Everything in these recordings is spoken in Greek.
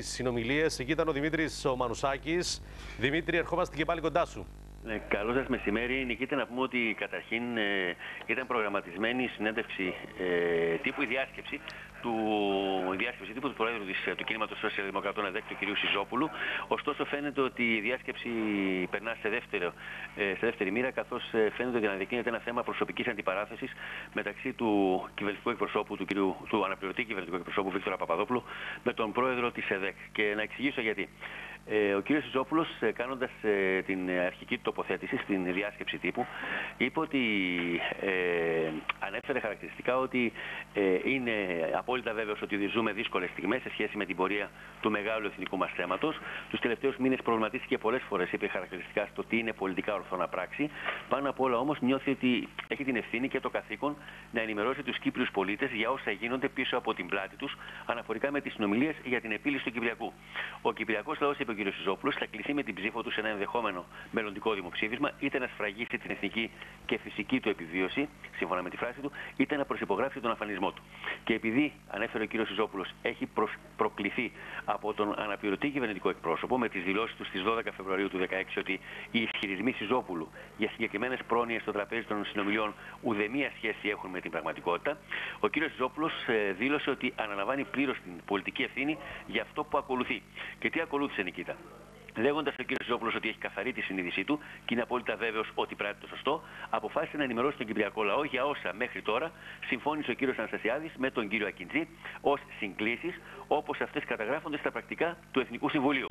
στις συνομιλίες. Εκεί ήταν ο Δημήτρης ο Μανουσάκης. Δημήτρη, ερχόμαστε και πάλι κοντά σου. Ναι, καλό σας μεσημέρι. Νικήτε να πούμε ότι καταρχήν ε, ήταν προγραμματισμένη η συνέντευξη ε, τύπου, η διάσκεψη του, η διάσκεψη τύπου του Προέδρου της, του κινήματος Σοσιαλδημοκρατών ΕΔΕΚ, του κ. Σιζόπουλου. Ωστόσο, φαίνεται ότι η διάσκεψη περνά σε, δεύτερο, ε, σε δεύτερη μοίρα, καθώς ε, φαίνεται ότι αναδεικνύεται ένα θέμα προσωπικής αντιπαράθεσης μεταξύ του κυβερνητικού εκπροσώπου, του, κ, του αναπληρωτή κυβερνητικού εκπροσώπου Βίκτορα Παπαδόπουλου, με τον πρόεδρο της ΕΔΕΚ. Και να εξηγήσω γιατί. Ε, ο κ. Σιζόπουλος, ε, κάνοντας ε, την αρχική του τοποθέτηση στην διάσκεψη τύπου, είπε ότι ε, ανέφερε χαρακτηριστικά ότι ε, είναι απόλυτα βέβαιος ότι ζούμε δύσκολες στιγμές σε σχέση με την πορεία του μεγάλου εθνικού μας θέματος. Τους τελευταίους μήνες προβληματίστηκε πολλές φορές, είπε χαρακτηριστικά, στο τι είναι πολιτικά ορθό να πράξει. Πάνω απ' όλα όμως νιώθει ότι έχει την ευθύνη και το καθήκον να ενημερώσει τους Κύπριους πολίτες για όσα γίνονται πίσω από την πλάτη τους αναφορικά με τις συνομιλίες για την επίλυση του Κυπριακού. Ο Κυπριακός λαός, είπε ο κ. Σιζόπουλος, θα κληθεί με την ψήφο του σε ένα ενδεχόμενο μελλοντικό δημοψήφισμα είτε να σφραγίσει την εθνική και φυσική του επιβίωση, σύμφωνα με τη φράση του, είτε να προσυπογράψει τον αφανισμό του. Και επειδή, ανέφερε ο κ. Σιζόπουλος, έχει προκληθεί από τον αναπληρωτή κυβερνητικό εκπρόσωπο με τις δηλώσεις του στις 12 Φεβρουαρίου του 2016 ότι οι ισχυρισμοί Σιζόπουλου για συγκεκριμένες πρόνοιες στο τραπέζι των συνομιλιών ουδέμια σχέση έχουν με την πραγματικότητα, ο κ. Σιζόπουλος ε, δήλωσε ότι αναλαμβάνει πλήρως την πολιτική ευθύνη για αυτό που ακολουθεί. Και τι ακολούθησε, Νικήτα; Λέγοντας ο κ. Ζόπουλο ότι έχει καθαρή τη συνείδησή του και είναι απόλυτα βέβαιος ότι πράττει το σωστό, αποφάσισε να ενημερώσει τον Κυπριακό λαό για όσα μέχρι τώρα συμφώνησε ο κ. Αναστασιάδης με τον κ. Ακιντζή ως συγκλήσεις, όπως αυτές καταγράφονται στα πρακτικά του Εθνικού Συμβουλίου.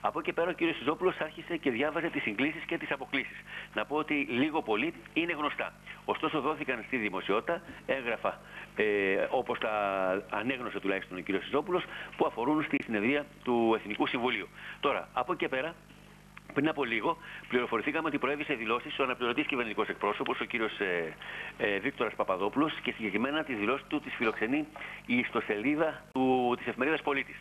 Από εκεί πέρα ο κ. Ζόπουλο άρχισε και διάβαζε τις συγκλήσεις και τις αποκλήσεις. Να πω ότι λίγο πολύ είναι γνωστά. Ωστόσο, δόθηκαν στη δημοσιότητα έγγραφα, ε, όπως τα ανέγνωσε τουλάχιστον ο κ. Ζόπουλο, που αφορούν στη συνεδρία του Εθνικού Συμβουλίου. Τώρα, από και πέρα, πριν από λίγο, πληροφορηθήκαμε ότι προέβησε δηλώσεις ο αναπληρωτής κυβερνητικός εκπρόσωπος, ο κύριος ε, ε, Βίκτορας Παπαδόπουλος, και συγκεκριμένα τις δηλώσεις του της φιλοξενεί η ιστοσελίδα της εφημερίδας Πολίτης.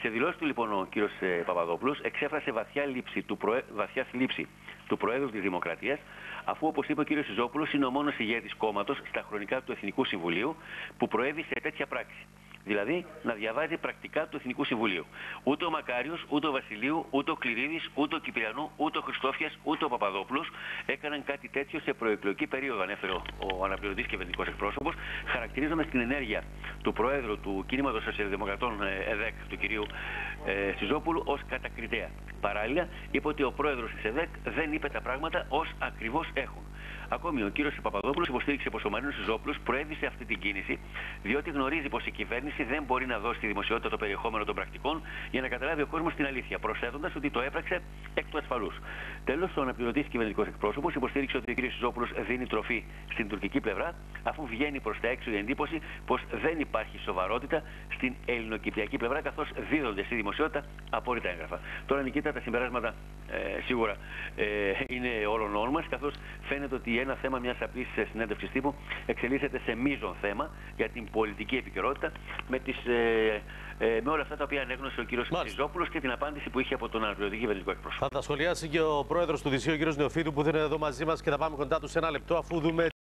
Σε δηλώσεις του λοιπόν ο κύριος ε, Παπαδόπουλος εξέφρασε βαθιά, λήψη του προέ... βαθιά θλίψη του Προέδρου της Δημοκρατίας, αφού όπως είπε ο κύριος Σιζόπουλος είναι ο μόνος ηγέτης κόμματος στα χρονικά του Εθνικού Συμβουλίου που προέβη σε τέτοια πράξη. Δηλαδή να διαβάζει πρακτικά του Εθνικού Συμβουλίου. Ούτε ο Μακάριος, ούτε ο Βασιλείου, ούτε ο Κληρίδης, ούτε ο Κυπριανού, ούτε ο Χριστόφιας, ούτε ο Παπαδόπουλος έκαναν κάτι τέτοιο σε προεκλογική περίοδο, ανέφερε ο αναπληρωτής κυβερνητικός εκπρόσωπος, χαρακτηρίζοντα την ενέργεια του Προέδρου του Κίνηματο Σοσιαλδημοκρατών ε, ΕΔΕΚ, του κυρίου ε, Σιζόπουλου, ως κατακριτέα. Παράλληλα, είπε ότι ο Πρόεδρος της ΕΔΕΚ δεν είπε τα πράγματα ως ακριβώς έχουν. Ακόμη, ο κύριος Παπαδόπουλος υποστήριξε πως ο Μαρίνο Ζόπουλος προέβησε αυτή την κίνηση, διότι γνωρίζει πως η κυβέρνηση δεν μπορεί να δώσει στη δημοσιότητα το περιεχόμενο των πρακτικών για να καταλάβει ο κόσμος την αλήθεια, προσθέτοντας ότι το έπραξε εκ του ασφαλούς. Τέλος, ο αναπληρωτής κυβερνητικός εκπρόσωπος υποστήριξε ότι ο κ. Ζόπουλος δίνει τροφή στην τουρκική πλευρά, αφού βγαίνει προς τα έξω η εντύπωση πως δεν υπάρχει σοβαρότητα στην ελληνοκυπριακή πλευρά, καθώς δίδονται στη δημοσιότητα απόρριτα έγγραφα. Τώρα, Νικήτα, τα συμπεράσματα ε, σίγουρα ε, είναι όλων όλων μας, καθώς φαίνεται ότι ένα θέμα μιας απλής συνέντευξης τύπου εξελίσσεται σε μείζον θέμα για την πολιτική επικαιρότητα με, τις, ε, ε, με όλα αυτά τα οποία ανέγνωσε ο κύριος Σιζόπουλο και την απάντηση που είχε από τον αναπληρωτή κυβερνητικό εκπρόσωπο. Θα τα σχολιάσει και ο πρόεδρος του Δυσίου, ο κύριος Νεοφίτου, που δεν είναι εδώ μαζί μας και θα πάμε κοντά τους σε ένα λεπτό αφού δούμε